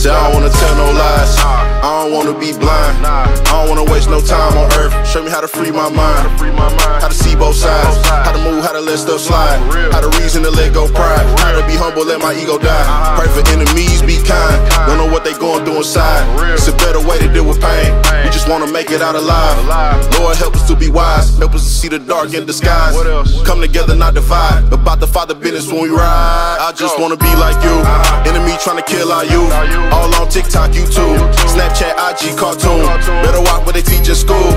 Say I don't wanna tell no lies. I don't wanna be blind. I don't wanna waste no time on earth. Show me how to free my mind. How to see both sides. How to move, how to let stuff slide. How to reason to let go pride. How to be humble, let my ego die. Pray for enemies, be kind. Don't know what they going through inside. It's a better way to deal with pain. We just wanna make it out alive. Lord, help us to be wise. Help us to see the dark in disguise. Come together, not divide. About the Father business when we ride. I just wanna be like you. Enemy trying to kill our youth. All on TikTok, YouTube, Snapchat, IG, cartoon. Better watch what they teach in school.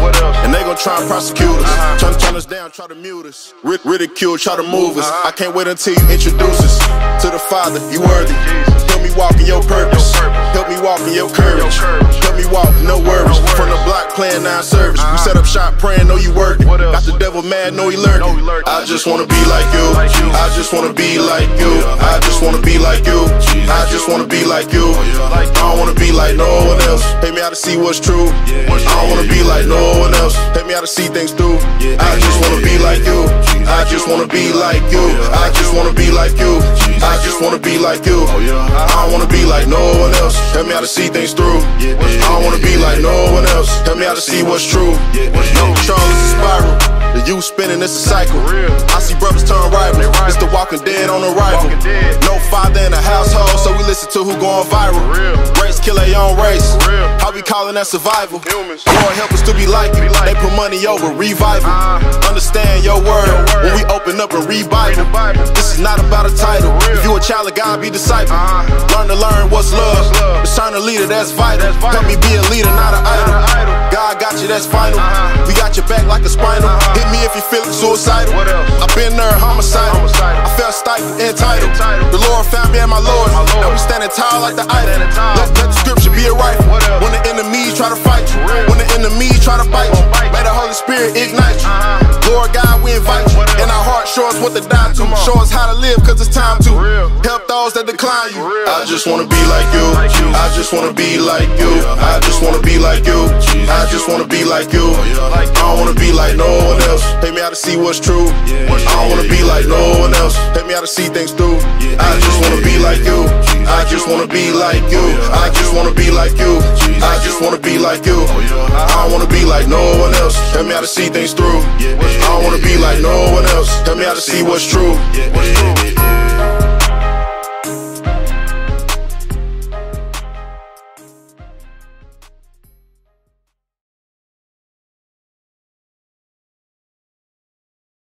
And they gon' try and prosecute us. Try to turn us down, try to mute us. Rid- ridicule, try to move us. I can't wait until you introduce us to the Father. You worthy. Help me walk in your purpose. Help me walk in your courage. Help me walk, no worries. From the block playing nine service. We set up shop praying, know you working. Got the devil mad, know he lurking. I just wanna be like you. I just wanna be like you. I just wanna be like you. I just wanna be like you. I don't wanna be like no one else. Help me out to see what's true. I don't wanna be like no one else. Help me out to see things through. I just wanna be like you. I just wanna be like you. I just wanna be like you. I just wanna be like you. I don't wanna be like no one else. Help me how to see things through. I don't wanna be like no one else. Help me how to see what's true. No control is a spiral. The youth spinning, it's a cycle. I see brothers turn rivals. It's the walking dead on arrival. No father in the household, so we listen to who going viral. Race kill their own race. How we calling that survival? Lord help us to be like you. They put money over revival. Understand your word when we open up and read Bible. This is not about a title. Child of God, be disciple. Learn to learn what's love. Discern a leader, that's vital. Help me be a leader, not an idol. God got you, that's final. We got your back like a spinal. Hit me if you feeling suicidal. I've been there, homicidal. I felt stifled, entitled. The Lord found me and my Lord. Now we standing tall like the idol. Let, let the scripture be a rifle. When the enemies try to fight you, when the enemies try to bite you, may the Holy Spirit ignite you. Lord God, we invite you. In our heart, show us what to die to. Show us how to live, cause it's time to help those that decline you. I just wanna be like you. I just wanna be like you. I just wanna be like you. I just wanna be like you. I don't wanna be like no one else. Help me how to see what's true. I don't wanna be like no one else. Help me how to see things through. I just wanna be like you. I just wanna be like you. I just wanna be like you. I just wanna be like you. I don't wanna be like no one else. Help me how to see things through. Me how to see what's true.